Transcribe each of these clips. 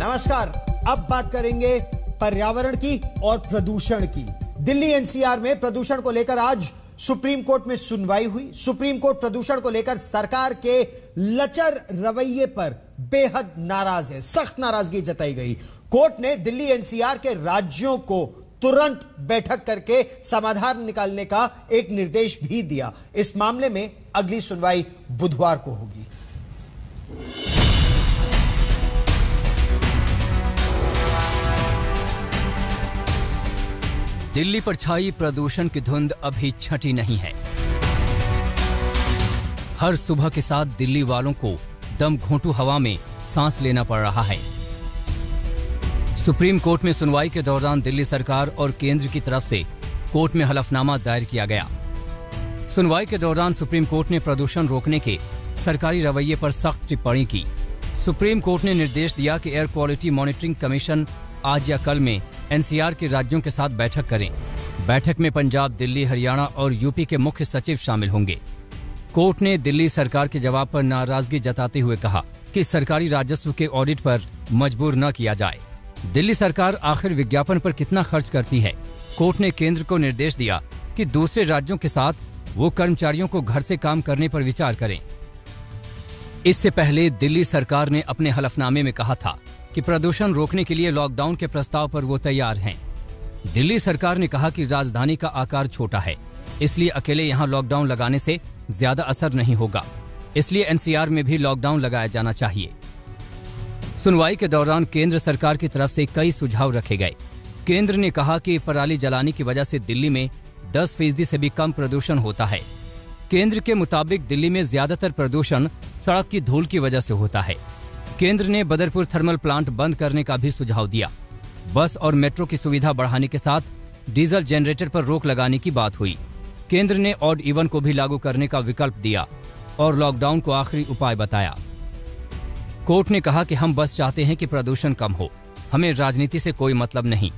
नमस्कार, अब बात करेंगे पर्यावरण की और प्रदूषण की। दिल्ली एनसीआर में प्रदूषण को लेकर आज सुप्रीम कोर्ट में सुनवाई हुई। सुप्रीम कोर्ट प्रदूषण को लेकर सरकार के लचर रवैये पर बेहद नाराज़ है, सख्त नाराज़गी जताई गई। कोर्ट ने दिल्ली एनसीआर के राज्यों को तुरंत बैठक करके समाधान निकालने का एक निर्देश भी दिया। इस मामले में अगली सुनवाई बुधवार को होगी। दिल्ली पर छाई प्रदूषण की धुंध अभी छटी नहीं है। हर सुबह के साथ दिल्ली वालों को दम घोंटू हवा में सांस लेना पड़ रहा है। सुप्रीम कोर्ट में सुनवाई के दौरान दिल्ली सरकार और केंद्र की तरफ़ से कोर्ट में हलफनामा दायर किया गया। सुनवाई के दौरान सुप्रीम कोर्ट ने प्रदूषण रोकने के सरकारी रवैये पर सख्त टिप्पणी की। सुप्रीम कोर्ट ने निर्देश दिया कि एयर क्वालिटी मॉनिटरिंग कमीशन आज या कल में एनसीआर के राज्यों के साथ बैठक करें। बैठक में पंजाब, दिल्ली, हरियाणा और यूपी के मुख्य सचिव शामिल होंगे। कोर्ट ने दिल्ली सरकार के जवाब पर नाराज़गी जताते हुए कहा कि सरकारी राजस्व के ऑडिट पर मजबूर न किया जाए। दिल्ली सरकार आखिर विज्ञापन पर कितना खर्च करती है? कोर्ट ने केंद्र को निर्देश दिया कि दूसरे राज्यों के साथ वो कर्मचारियों को घर से काम करने पर विचार करें। इससे पहले दिल्ली सरकार ने अपने हलफनामे में कहा था कि प्रदूषण रोकने के लिए लॉकडाउन के प्रस्ताव पर वो तैयार हैं। दिल्ली सरकार ने कहा कि राजधानी का आकार छोटा है, इसलिए अकेले यहाँ लॉकडाउन लगाने से ज़्यादा असर नहीं होगा। इसलिए एनसीआर में भी लॉकडाउन लगाया जाना चाहिए। सुनवाई के दौरान केंद्र सरकार की तरफ़ से कई सुझाव रखे गए। केंद्र ने कहा कि पराली जलाने की वजह से दिल्ली में 10 फ़ीसदी से भी कम प्रदूषण होता है। केंद्र के मुताबिक दिल्ली में ज़्यादातर प्रदूषण सड़क की धूल की वजह से होता है। केंद्र ने बदरपुर थर्मल प्लांट बंद करने का भी सुझाव दिया। बस और मेट्रो की सुविधा बढ़ाने के साथ डीजल जनरेटर पर रोक लगाने की बात हुई। केंद्र ने ऑड इवन को भी लागू करने का विकल्प दिया और लॉकडाउन को आखिरी उपाय बताया। कोर्ट ने कहा कि हम बस चाहते हैं कि प्रदूषण कम हो। हमें राजनीति से कोई मतलब नहीं।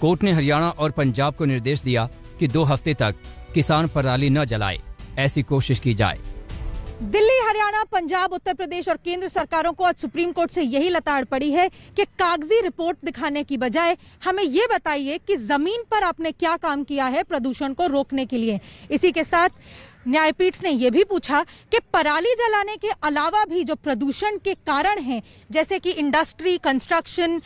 कोर्ट ने हरियाणा और पंजाब को निर्देश दिया कि दो हफ़्ते तक किसान पराली न जलाए। ऐसी कोशिश की जाए। दिल्ली, हरियाणा, पंजाब, उत्तर प्रदेश और केंद्र सरकारों को आज सुप्रीम कोर्ट से यही लताड़ पड़ी है कि कागज़ी रिपोर्ट दिखाने की बजाय हमें ये बताइए कि ज़मीन पर आपने क्या काम किया है प्रदूषण को रोकने के लिए। इसी के साथ न्यायपीठ ने यह भी पूछा कि पराली जलाने के अलावा भी जो प्रदूषण के कारण हैं, जैसे कि इंडस्ट्री, कंस्ट्रक्शन,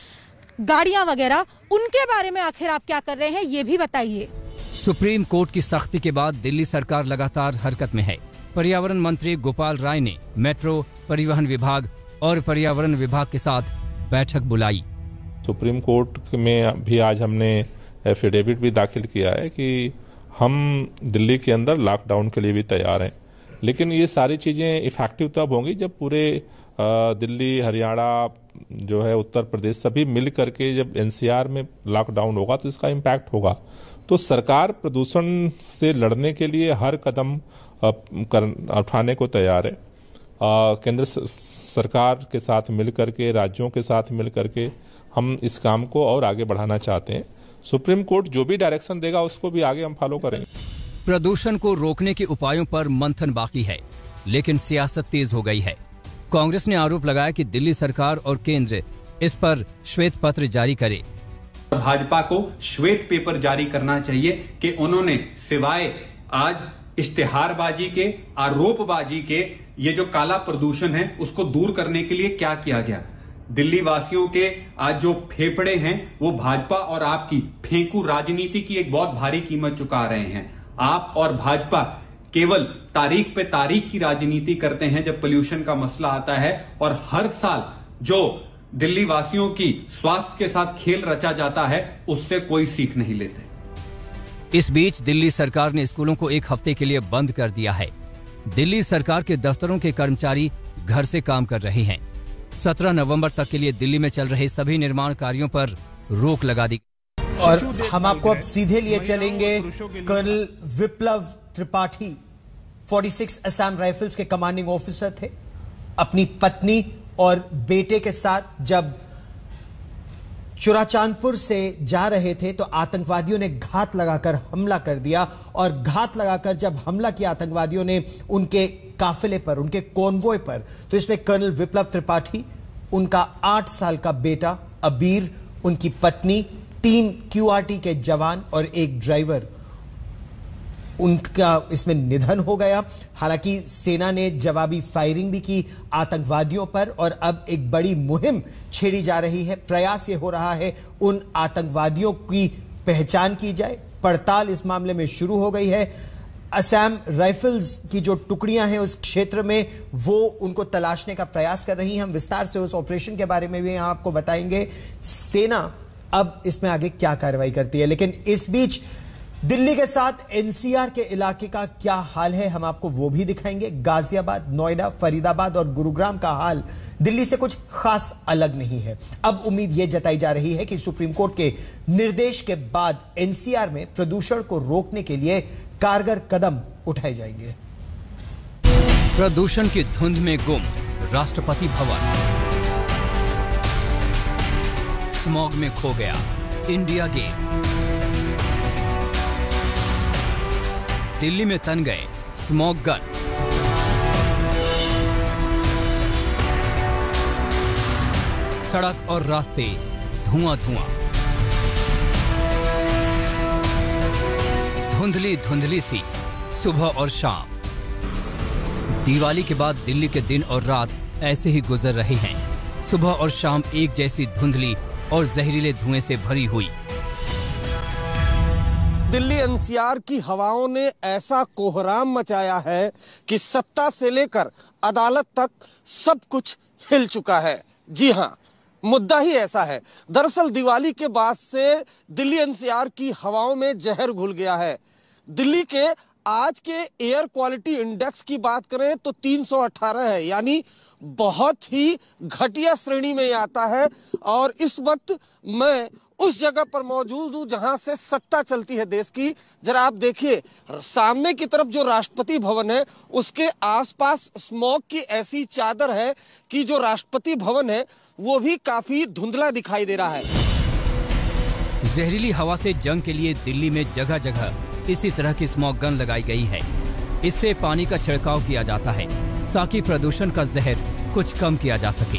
गाड़ियाँ वगैरह, उनके बारे में आखिर आप क्या कर रहे हैं, ये भी बताइए। सुप्रीम कोर्ट की सख्ती के बाद दिल्ली सरकार लगातार हरकत में है। पर्यावरण मंत्री गोपाल राय ने मेट्रो, परिवहन विभाग और पर्यावरण विभाग के साथ बैठक बुलाई। सुप्रीम कोर्ट में भी आज हमने एफिडेविट भी दाखिल किया है कि हम दिल्ली के अंदर लॉकडाउन के लिए भी तैयार हैं। लेकिन ये सारी चीज़ें इफ़ेक्टिव तब होंगी जब पूरे दिल्ली, हरियाणा, जो है उत्तर प्रदेश सभी मिल करके जब एनसीआर में लॉकडाउन होगा तो इसका इम्पैक्ट होगा। तो सरकार प्रदूषण से लड़ने के लिए हर कदम उठाने को तैयार है। केंद्र सरकार के साथ मिल करके राज्यों के साथ मिल करके हम इस काम को और आगे बढ़ाना चाहते हैं। सुप्रीम कोर्ट जो भी डायरेक्शन देगा उसको भी आगे हम फॉलो करेंगे। प्रदूषण को रोकने के उपायों पर मंथन बाकी है लेकिन सियासत तेज हो गई है। कांग्रेस ने आरोप लगाया कि दिल्ली सरकार और केंद्र इस पर श्वेत पत्र जारी करे। भाजपा को श्वेत पेपर जारी करना चाहिए कि उन्होंने सिवाय आज इश्तेहारबाजी के आरोपबाजी के ये जो काला प्रदूषण है, उसको दूर करने के लिए क्या किया गया? दिल्ली वासियों के आज जो फेफड़े हैं, वो भाजपा और आपकी फेंकू राजनीति की एक बहुत भारी कीमत चुका रहे हैं। आप और भाजपा केवल तारीख पे तारीख की राजनीति करते हैं जब पोल्यूशन का मसला आता है और हर साल जो दिल्ली वासियों की स्वास्थ्य के साथ खेल रचा जाता है, उससे कोई सीख नहीं लेते। इस बीच दिल्ली सरकार ने स्कूलों को एक हफ़्ते के लिए बंद कर दिया है। दिल्ली सरकार के दफ्तरों के कर्मचारी घर से काम कर रहे हैं। 17 नवंबर तक के लिए दिल्ली में चल रहे सभी निर्माण कार्यों पर रोक लगा दी और हम आपको अब सीधे लिए चलेंगे, कर्नल विप्लव त्रिपाठी 46 असम राइफल्स के कमांडिंग ऑफिसर थे। अपनी पत्नी और बेटे के साथ जब चुराचांदपुर से जा रहे थे तो आतंकवादियों ने घात लगाकर हमला कर दिया और घात लगाकर जब हमला किया, आतंकवादियों ने उनके काफिले पर, उनके कॉन्वॉय पर तो इसमें कर्नल विप्लव त्रिपाठी, उनका आठ साल का बेटा अबीर, उनकी पत्नी, तीन क्यूआरटी के जवान और एक ड्राइवर उनका इसमें निधन हो गया। हालाँकि सेना ने जवाबी फायरिंग भी की आतंकवादियों पर और अब एक बड़ी मुहिम छेड़ी जा रही है। प्रयास ये हो रहा है उन आतंकवादियों की पहचान की जाए। पड़ताल इस मामले में शुरू हो गई है। असम राइफल्स की जो टुकड़ियाँ हैं उस क्षेत्र में, वो उनको तलाशने का प्रयास कर रही हैं। हम विस्तार से उस ऑपरेशन के बारे में भी यहाँ आपको बताएँगे। सेना अब इसमें आगे क्या कार्रवाई करती है। लेकिन इस बीच दिल्ली के साथ एनसीआर के इलाके का क्या हाल है? हम आपको वो भी दिखाएँगे। गाजियाबाद, नोएडा, फरीदाबाद और गुरुग्राम का हाल दिल्ली से कुछ खास अलग नहीं है। अब उम्मीद यह जताई जा रही है कि सुप्रीम कोर्ट के निर्देश के बाद एनसीआर में प्रदूषण को रोकने के लिए कारगर कदम उठाए जाएँगे। प्रदूषण की धुंध में गुम राष्ट्रपति भवन। स्मॉग में खो गया इंडिया गेट दिल्ली में तन गए स्मोक गन। सड़क और रास्ते धुआँ धुआँ धुंधली धुंधली सी, सुबह और शाम। दिवाली के बाद दिल्ली के दिन और रात ऐसे ही गुजर रहे हैं। सुबह और शाम एक जैसी धुंधली और जहरीले धुएँ से भरी हुई। दिल्ली एनसीआर की हवाओं ने ऐसा कोहराम मचाया है कि सत्ता से लेकर अदालत तक सब कुछ हिल चुका है। जी हाँ मुद्दा ही ऐसा है। दरअसल दिवाली के बाद से दिल्ली एनसीआर की हवाओं में जहर घुल गया है। दिल्ली के आज के एयर क्वालिटी इंडेक्स की बात करें तो 318 है, यानी बहुत ही घटिया श्रेणी में आता है। और इस वक्त मैं उस जगह पर मौजूद हूँ जहाँ से सत्ता चलती है देश की। जरा आप देखिए, सामने की तरफ़ जो राष्ट्रपति भवन है, उसके आसपास स्मोक की ऐसी चादर है कि जो राष्ट्रपति भवन है, वो भी काफ़ी धुंधला दिखाई दे रहा है। जहरीली हवा से जंग के लिए दिल्ली में जगह जगह इसी तरह की स्मोक गन लगाई गई है। इससे पानी का छिड़काव किया जाता है, ताकि प्रदूषण का जहर कुछ कम किया जा सके।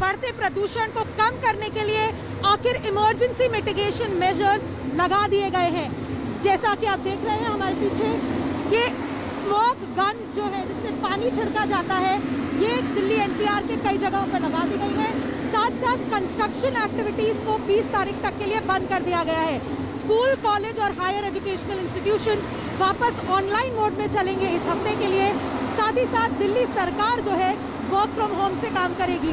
बढ़ते प्रदूषण को कम करने के लिए आखिर इमरजेंसी मिटिगेशन मेजर्स लगा दिए गए हैं। जैसा कि आप देख रहे हैं हमारे पीछे ये स्मोक गन्स जो है, जिससे पानी छिड़का जाता है, ये दिल्ली एनसीआर के कई जगहों पर लगा दी गई है। साथ साथ कंस्ट्रक्शन एक्टिविटीज़ को 20 तारीख तक के लिए बंद कर दिया गया है। स्कूल कॉलेज और हायर एजुकेशनल इंस्टीट्यूशन वापस ऑनलाइन मोड में चलेंगे इस हफ़्ते के लिए। साथ ही साथ दिल्ली सरकार जो है वर्क फ्रॉम होम से काम करेगी।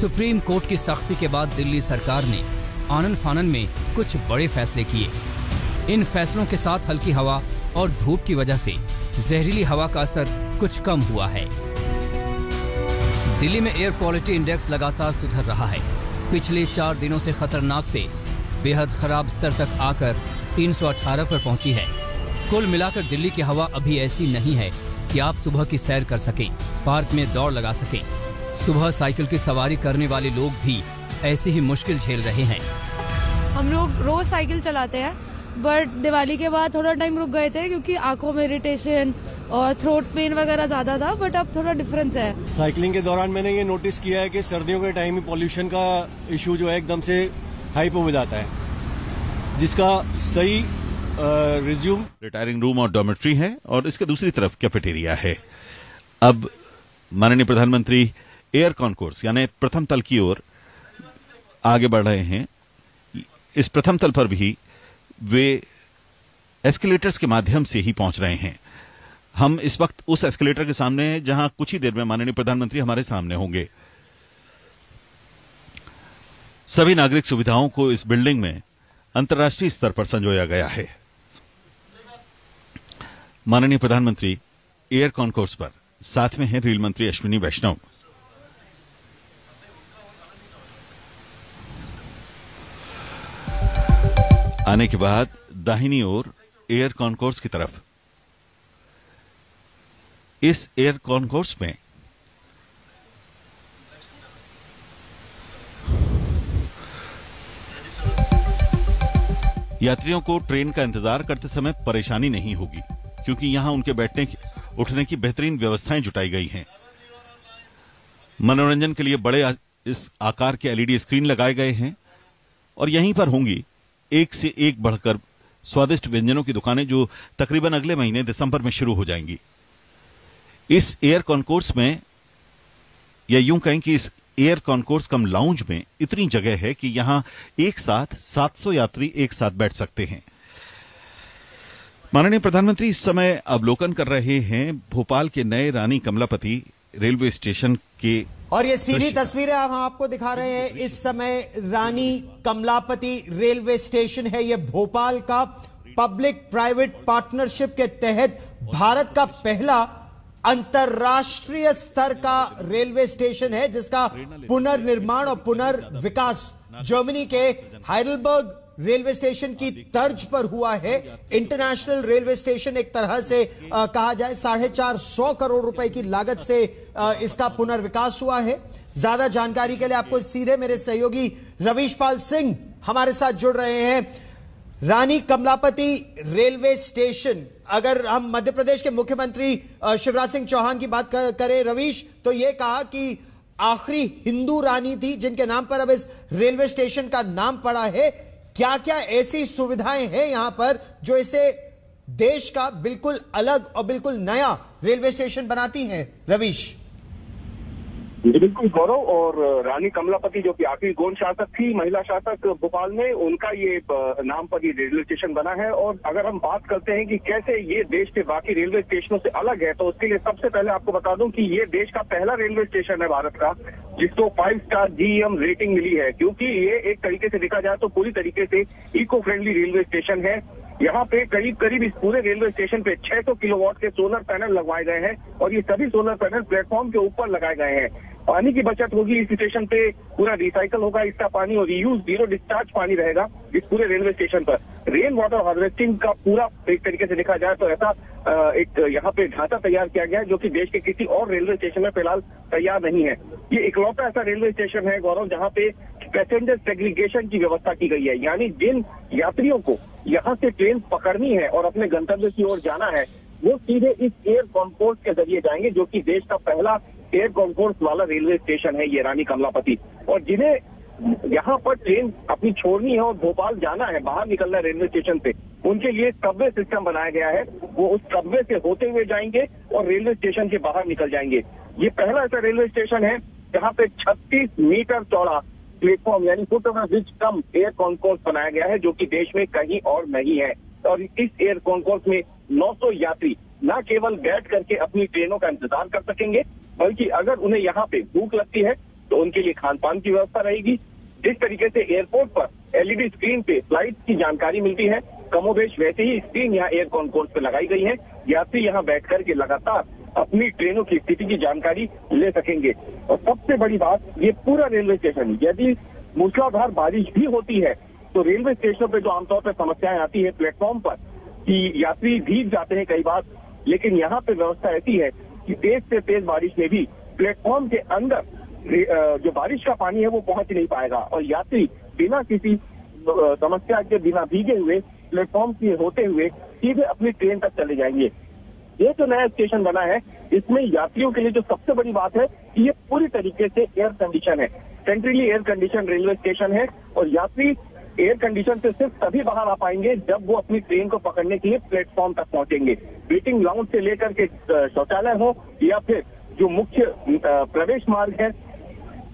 सुप्रीम कोर्ट की सख्ती के बाद दिल्ली सरकार ने आनंद फानन में कुछ बड़े फैसले किए। इन फैसलों के साथ हल्की हवा और धूप की वजह से जहरीली हवा का असर कुछ कम हुआ है। दिल्ली में एयर क्वालिटी इंडेक्स लगातार सुधर रहा है। पिछले चार दिनों से खतरनाक से बेहद खराब स्तर तक आकर 318 पर पहुँची है। कुल मिलाकर दिल्ली की हवा अभी ऐसी नहीं है कि आप सुबह की सैर कर सकें, पार्क में दौड़ लगा सकें। सुबह साइकिल की सवारी करने वाले लोग भी ऐसी ही मुश्किल झेल रहे हैं। हम लोग रोज साइकिल चलाते हैं बट दिवाली के बाद थोड़ा टाइम रुक गए थे क्योंकि आँखों में इरिटेशन और थ्रोट पेन वगैरह ज़्यादा था बट अब थोड़ा डिफरेंस है। साइकिलिंग के दौरान मैंने ये नोटिस किया है कि सर्दियों के टाइम में पॉल्यूशन का इशू जो है एकदम से हाई पे हो जाता है जिसका सही रिज्यूम रिटायरिंग रूम और डॉमेट्री है और इसके दूसरी तरफ़ कैफेटेरिया है। अब माननीय प्रधानमंत्री एयर कॉन्कोर्स, यानी प्रथम तल की ओर आगे बढ़ रहे हैं। इस प्रथम तल पर भी वे एस्केलेटर्स के माध्यम से ही पहुँच रहे हैं। हम इस वक्त उस एस्केलेटर के सामने हैं, जहाँ कुछ ही देर में माननीय प्रधानमंत्री हमारे सामने होंगे। सभी नागरिक सुविधाओं को इस बिल्डिंग में अंतर्राष्ट्रीय स्तर पर संजोया गया है। माननीय प्रधानमंत्री, एयर कॉन्कोर्स पर साथ में हैं रेल मंत्री अश्विनी वैष्णव। आने के बाद दाहिनी ओर एयर कॉन्कोर्स की तरफ़। इस एयर कॉन्कोर्स में यात्रियों को ट्रेन का इंतज़ार करते समय परेशानी नहीं होगी, क्योंकि यहाँ उनके बैठने की, उठने की बेहतरीन व्यवस्थाएँ जुटाई गई हैं। मनोरंजन के लिए बड़े इस आकार के एलईडी स्क्रीन लगाए गए हैं, और यहीं पर होंगी एक से एक बढ़कर स्वादिष्ट व्यंजनों की दुकानें जो तकरीबन अगले महीने दिसंबर में शुरू हो जाएँगी। इस एयर कॉन्कोर्स में, या यूँ कहें कि इस एयर कॉन्कोर्स कम लाउंज में, इतनी जगह है कि यहाँ एक साथ 700 यात्री एक साथ बैठ सकते हैं। माननीय प्रधानमंत्री, इस समय अवलोकन कर रहे हैं, भोपाल के नए रानी कमलापति रेलवे स्टेशन के और ये सीधी तस्वीरें हम आपको दिखा रहे हैं। इस समय रानी कमलापति रेलवे स्टेशन है। ये भोपाल का पब्लिक प्राइवेट पार्टनरशिप के तहत भारत का पहला अंतर्राष्ट्रीय स्तर का रेलवे स्टेशन है जिसका पुनर्निर्माण और पुनर्विकास जर्मनी के हाइडलबर्ग रेलवे स्टेशन की तर्ज पर हुआ है। इंटरनेशनल रेलवे स्टेशन एक तरह से आ, कहा जाए साढ़े चार सौ करोड़ रुपए की लागत से आ, इसका पुनर्विकास हुआ है। ज़्यादा जानकारी के लिए आपको सीधे मेरे सहयोगी रवीश पाल सिंह हमारे साथ जुड़ रहे हैं। रानी कमलापति रेलवे स्टेशन अगर हम मध्य प्रदेश के मुख्यमंत्री शिवराज सिंह चौहान की बात करें रवीश तो यह कहा कि आखिरी हिंदू रानी थी जिनके नाम पर अब इस रेलवे स्टेशन का नाम पड़ा है। क्या क्या ऐसी सुविधाएँ हैं यहाँ पर जो इसे देश का बिल्कुल अलग और बिल्कुल नया रेलवे स्टेशन बनाती है? रवीश। जी बिल्कुल गौरव और रानी कमलापति, जो कि आखिरी गोंड शासक थी, महिला शासक भोपाल में, उनका ये नाम पर ये रेलवे स्टेशन बना है। और अगर हम बात करते हैं कि कैसे ये देश के बाकी रेलवे स्टेशनों से अलग है तो उसके लिए सबसे पहले आपको बता दूँ कि ये देश का पहला रेलवे स्टेशन है भारत का, जिसको फाइव स्टार जीएम रेटिंग मिली है। क्योंकि ये एक तरीके से देखा जाए तो पूरी तरीके से इको फ्रेंडली रेलवे स्टेशन है। यहाँ पे करीब करीब इस पूरे रेलवे स्टेशन पे 600 किलोवाट के सोलर पैनल लगवाए गए हैं और ये सभी सोलर पैनल प्लेटफॉर्म के ऊपर लगाए गए हैं। पानी की बचत होगी, इस स्टेशन पे पूरा रिसाइकल होगा, इसका पानी और रीयूज ज़ीरो डिस्चार्ज पानी रहेगा इस पूरे रेलवे स्टेशन पर। रेन वाटर हार्वेस्टिंग का पूरा एक तरीके से देखा जाए तो ऐसा एक यहाँ पे ढांचा तैयार किया गया है, जो कि देश के किसी और रेलवे स्टेशन में फ़िलहाल तैयार नहीं है। ये इकलौता ऐसा रेलवे स्टेशन है, गौरव, जहाँ पे पैसेंजर सेग्रीगेशन की व्यवस्था की गई है। यानी जिन यात्रियों को यहाँ से ट्रेन पकड़नी है और अपने गंतव्य की ओर जाना है, वो सीधे इस एयर कॉन्कोर्स के ज़रिए जाएँगे, जो कि देश का पहला एयर कॉन्कोर्स वाला रेलवे स्टेशन है, ये रानी कमलापति। और जिन्हें यहाँ पर ट्रेन अपनी छोड़नी है और भोपाल जाना है, बाहर निकलना है रेलवे स्टेशन से, उनके लिए सबवे सिस्टम बनाया गया है। वो उस सबवे से होते हुए जाएँगे और रेलवे स्टेशन के बाहर निकल जाएँगे। ये पहला ऐसा रेलवे स्टेशन है, जहाँ पे 36 मीटर चौड़ा प्लेटफॉर्म यानी foot over bridge cum air concourse बनाया गया है, जो कि देश में कहीं और नहीं है। और इस एयर कॉन्कोर्स में 900 यात्री न केवल बैठ करके अपनी ट्रेनों का इंतज़ार कर सकेंगे बल्कि अगर उन्हें यहाँ पे भूख लगती है तो उनके लिए खान पान की व्यवस्था रहेगी। जिस तरीके से एयरपोर्ट पर एलईडी स्क्रीन पे फ़्लाइट की जानकारी मिलती है, कमोबेश वैसे ही स्क्रीन यहाँ एयर कॉन्कोर्स पे लगाई गई है। यात्री यहाँ बैठ करके लगातार अपनी ट्रेनों की स्थिति की जानकारी ले सकेंगे। और सबसे बड़ी बात, ये पूरा रेलवे स्टेशन, यदि मूसलाधार बारिश भी होती है तो रेलवे स्टेशनों पे जो आमतौर पर समस्याएँ आती है प्लेटफॉर्म पर, कि यात्री भीग जाते हैं कई बार, लेकिन यहाँ पे व्यवस्था ऐसी है कि तेज से तेज बारिश में भी प्लेटफॉर्म के अंदर जो बारिश का पानी है वो पहुँच नहीं पाएगा। और यात्री बिना किसी समस्या के, बिना भीगे हुए, प्लेटफॉर्म के होते हुए सीधे अपनी ट्रेन तक चले जाएँगे। ये जो नया स्टेशन बना है, इसमें यात्रियों के लिए जो सबसे बड़ी बात है कि ये पूरी तरीके से एयर कंडीशन है। Centrally air condition railway station है और यात्री एयर कंडीशन से सिर्फ़ तभी बाहर आ पाएँगे जब वो अपनी ट्रेन को पकड़ने के लिए प्लेटफॉर्म तक पहुँचेंगे। वेटिंग ग्राउंड से लेकर के शौचालय हो या फिर जो मुख्य प्रवेश मार्ग है,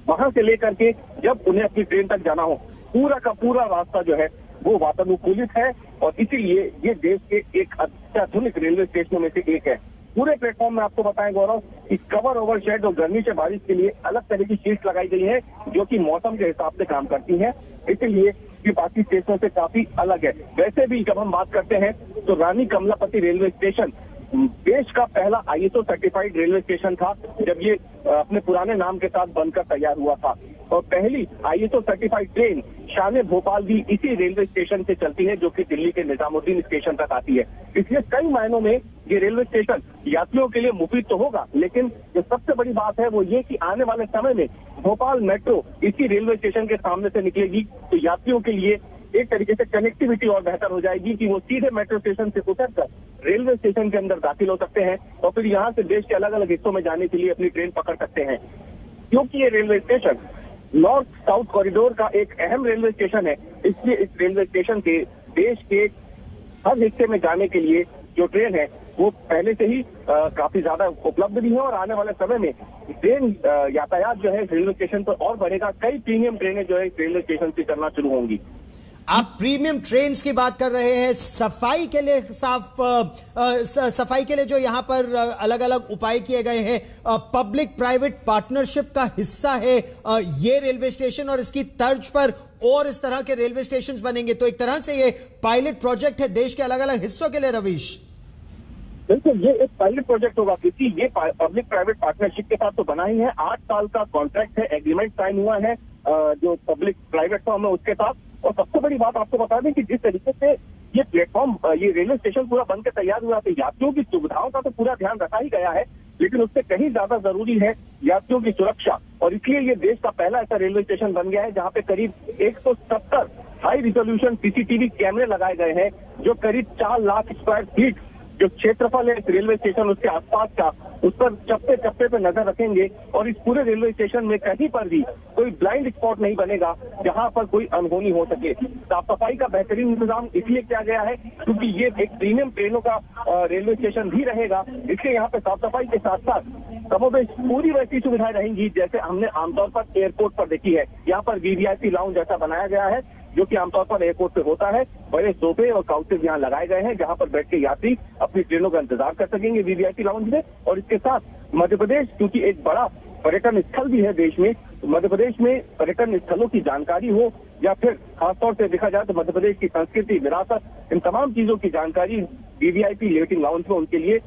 वहाँ से लेकर के जब उन्हें अपनी ट्रेन तक जाना हो, पूरा का पूरा रास्ता जो है, वो वातानुकूलित है और इसीलिए ये देश के एक अत्याधुनिक रेलवे स्टेशनों में से एक है। पूरे प्लेटफॉर्म में आपको बताएँ गौरव कि कवर ओवर शेड और गर्मी से बारिश के लिए अलग तरह की शीट लगाई गई है जो कि मौसम के हिसाब से काम करती है। इसीलिए ये बाकी स्टेशनों से काफ़ी अलग है। वैसे भी जब हम बात करते हैं तो रानी कमलापति रेलवे स्टेशन देश का पहला आईएसओ सर्टिफाइड रेलवे स्टेशन था, जब ये अपने पुराने नाम के साथ बनकर तैयार हुआ था। और पहली आईएसओ सर्टिफाइड ट्रेन शान भोपाल भी इसी रेलवे स्टेशन से चलती है, जो कि दिल्ली के निजामुद्दीन स्टेशन तक आती है। इसलिए कई मायनों में ये रेलवे स्टेशन यात्रियों के लिए मुफीद तो होगा, लेकिन जो सबसे बड़ी बात है वो ये कि आने वाले समय में भोपाल मेट्रो इसी रेलवे स्टेशन के सामने से निकलेगी तो यात्रियों के लिए एक तरीके से कनेक्टिविटी और बेहतर हो जाएगी कि वो सीधे मेट्रो स्टेशन से उतरकर रेलवे स्टेशन के अंदर दाखिल हो सकते हैं और फिर यहाँ से देश के अलग अलग हिस्सों में जाने के लिए अपनी ट्रेन पकड़ सकते हैं। क्योंकि ये railway station north south corridor का एक अहम रेलवे स्टेशन है इसलिए इस रेलवे स्टेशन के देश के हर हिस्से में जाने के लिए जो ट्रेन है वो पहले से ही आ, काफ़ी ज़्यादा उपलब्ध भी है और आने वाले समय में ट्रेन यातायात जो है रेलवे स्टेशन पर और बढ़ेगा। कई प्रीमियम ट्रेनें जो है रेलवे स्टेशन से चलना शुरू होंगी। आप प्रीमियम ट्रेन्स की बात कर रहे हैं। सफ़ाई के लिए साफ़ सफ़ाई के लिए जो यहाँ पर अलग अलग उपाय किए गए हैं पब्लिक प्राइवेट पार्टनरशिप का हिस्सा है ये रेलवे स्टेशन और इसकी तर्ज पर और इस तरह के रेलवे स्टेशन बनेंगे। तो एक तरह से ये पायलट प्रोजेक्ट है देश के अलग अलग हिस्सों के लिए, रवीश। बिल्कुल, ये एक पायलट प्रोजेक्ट होगा, क्योंकि ये पब्लिक प्राइवेट पार्टनरशिप के साथ तो बना ही है। आठ साल का कॉन्ट्रैक्ट है एग्रीमेंट साइन हुआ है जो पब्लिक प्राइवेट फॉर्म है उसके साथ। और सबसे बड़ी बात आपको बता दें कि जिस तरीके से ये प्लेटफॉर्म ये रेलवे स्टेशन पूरा बनकर तैयार हुआ तो यात्रियों की सुविधाओं का तो पूरा ध्यान रखा ही गया है, लेकिन उससे कहीं ज़्यादा ज़रूरी है यात्रियों की सुरक्षा। और इसलिए ये देश का पहला ऐसा रेलवे स्टेशन बन गया है, जहाँ पे करीब एक सौ सत्तर हाई रिजोल्यूशन सीसीटीवी कैमरे लगाए गए हैं, जो करीब चार लाख स्क्वायर फीट जो क्षेत्रफल है रेलवे स्टेशन उसके आसपास का, उस पर चप्पे चप्पे पे नज़र रखेंगे और इस पूरे रेलवे स्टेशन में कहीं पर भी कोई ब्लाइंड स्पॉट नहीं बनेगा जहाँ पर कोई अनहोनी हो सके। साफ़ सफ़ाई का बेहतरीन इंतज़ाम इसलिए किया गया है क्योंकि ये एक प्रीमियम ट्रेनों का रेलवे स्टेशन भी रहेगा। इसलिए यहाँ पे साफ़ सफ़ाई के साथ साथ कमोबेश पूरी वैसी सुविधाएँ रहेंगी जैसे हमने आमतौर पर एयरपोर्ट पर देखी है। यहाँ पर वीवीआईपी लाउंज जैसा बनाया गया है। जो कि आमतौर पर एयरपोर्ट पे होता है, बड़े सोफे और काउंटर यहाँ लगाए गए हैं, जहाँ पर बैठ के यात्री अपनी ट्रेनों का इंतज़ार कर सकेंगे वीवीआईपी लाउंज में। और इसके साथ मध्य प्रदेश, क्योंकि एक बड़ा पर्यटन स्थल भी है देश में तो मध्य प्रदेश में पर्यटन स्थलों की जानकारी हो, या फिर खासतौर से देखा जाए तो मध्य प्रदेश की संस्कृति, विरासत, इन तमाम चीज़ों की जानकारी वीवीआईपी वेटिंग लाउंज में उनके लिए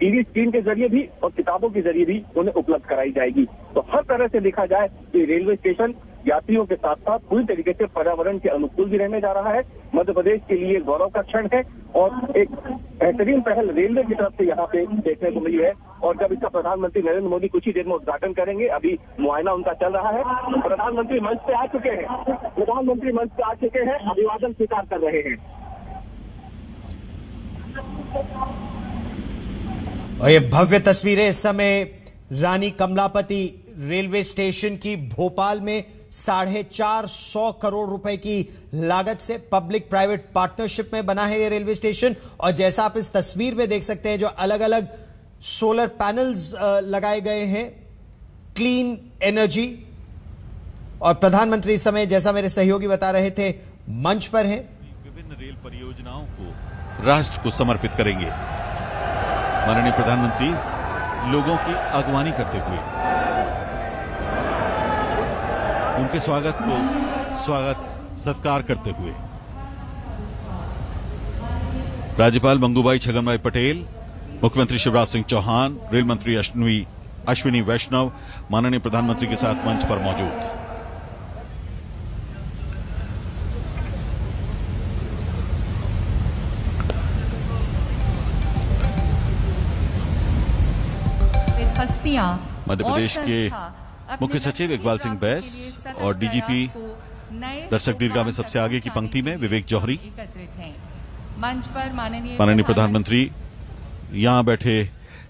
टीवी स्क्रीन के ज़रिए भी और किताबों के ज़रिए भी उन्हें उपलब्ध कराई जाएगी। तो हर तरह से देखा जाए तो रेलवे स्टेशन यात्रियों के साथ साथ पूरी तरीके से पर्यावरण के अनुकूल भी रहने जा रहा है। मध्य प्रदेश के लिए गौरव का क्षण है और एक बेहतरीन पहल रेलवे की तरफ़ से यहाँ पे देखने को मिली है। और जब इसका प्रधानमंत्री नरेंद्र मोदी कुछ ही देर में उद्घाटन करेंगे, अभी मुआयना उनका चल रहा है। प्रधानमंत्री मंच पे आ चुके हैं। प्रधानमंत्री मंच पे आ चुके हैं, अभिवादन स्वीकार कर रहे हैं। और ये भव्य तस्वीरें इस समय रानी कमलापति रेलवे स्टेशन की भोपाल में साढ़े चार सौ करोड़ रुपए की लागत से पब्लिक प्राइवेट पार्टनरशिप में बना है ये रेलवे स्टेशन और जैसा आप इस तस्वीर में देख सकते हैं, जो अलग अलग सोलर पैनल्स लगाए गए हैं क्लीन एनर्जी और प्रधानमंत्री इस समय जैसा मेरे सहयोगी बता रहे थे, मंच पर हैं। विभिन्न रेल परियोजनाओं को राष्ट्र को समर्पित करेंगे। माननीय प्रधानमंत्री, लोगों की अगवानी करते हुए। उनके स्वागत को स्वागत सत्कार करते हुए। राज्यपाल मंगूबाई छगनभाई पटेल मुख्यमंत्री शिवराज सिंह चौहान रेल मंत्री अश्विनी अश्विनी वैष्णव माननीय प्रधानमंत्री के साथ मंच पर मौजूद। हस्तियाँ मध्य प्रदेश के मुख्य सचिव इकबाल सिंह बैस और डीजीपी दर्शक दीर्घा में सबसे आगे की पंक्ति में विवेक जौहरी। मंच पर माननीय माननीय प्रधानमंत्री यहाँ बैठे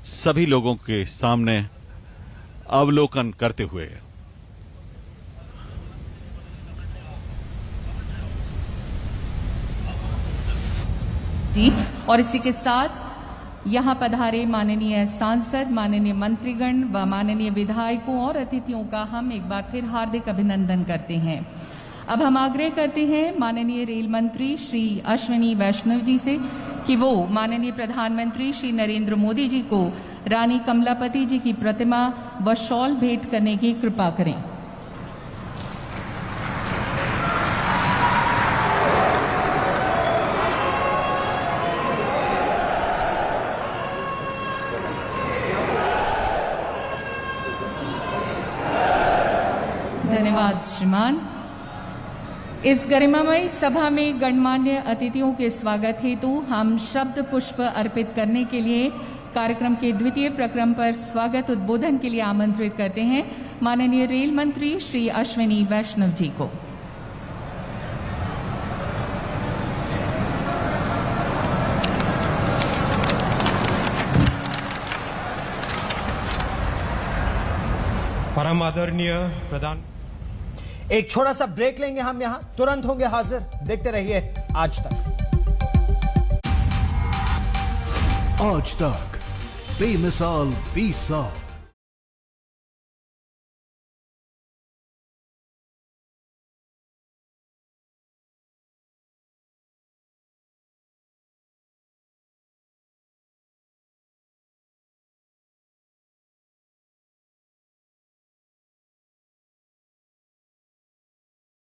सभी लोगों के सामने अवलोकन करते हुए। जी और इसी के साथ यहाँ पधारे माननीय सांसद, माननीय मंत्रीगण व माननीय विधायकों और अतिथियों का हम एक बार फिर हार्दिक अभिनंदन करते हैं। अब हम आग्रह करते हैं माननीय रेल मंत्री श्री अश्विनी वैष्णव जी से कि वो माननीय प्रधानमंत्री श्री नरेंद्र मोदी जी को रानी कमलापति जी की प्रतिमा व शॉल भेंट करने की कृपा करें। धन्यवाद, श्रीमान। इस गरिमामयी सभा में गणमान्य अतिथियों के स्वागत हेतु हम शब्द पुष्प अर्पित करने के लिए कार्यक्रम के द्वितीय प्रक्रम पर स्वागत उद्बोधन के लिए आमंत्रित करते हैं माननीय रेल मंत्री श्री अश्विनी वैष्णव जी को। परम आदरणीय प्रधान एक छोटा सा ब्रेक लेंगे हम यहाँ। तुरंत होंगे हाजिर। देखते रहिए आज तक। आज तक। बेमिसाल बीस साल